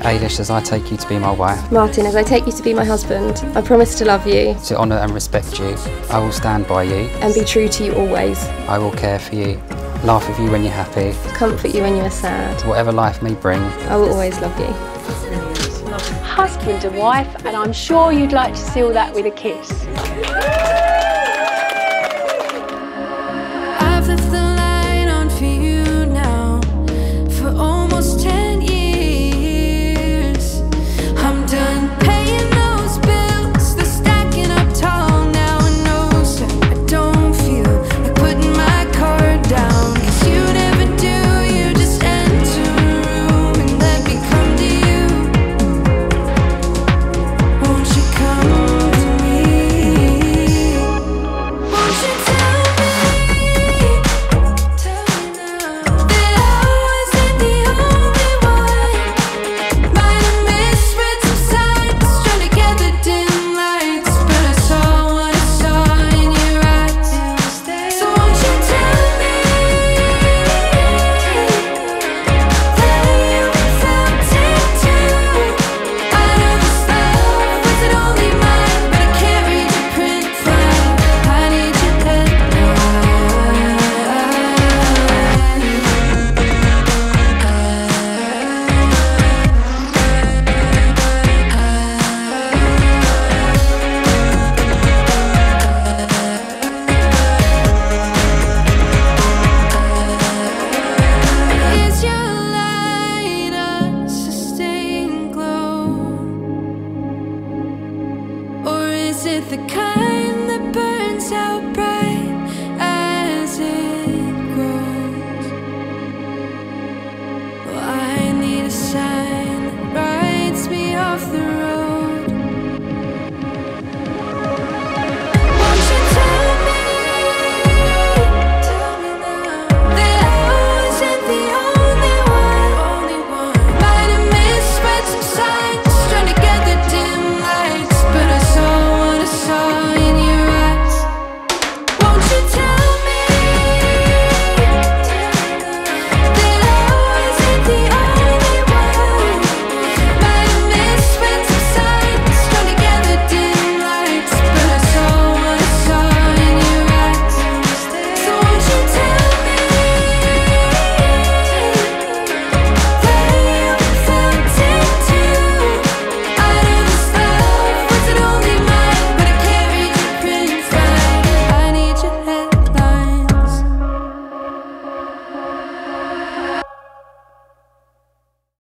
Ailis, as I take you to be my wife, Martin, as I take you to be my husband, I promise to love you to honour and respect you, I will stand by you, and be true to you always, I will care for you, laugh with you when you're happy, comfort you when you are sad. whatever life may bring. I will always love you. husband and wife, and I'm sure you'd like to seal that with a kiss. The